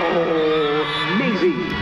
So, Maisie.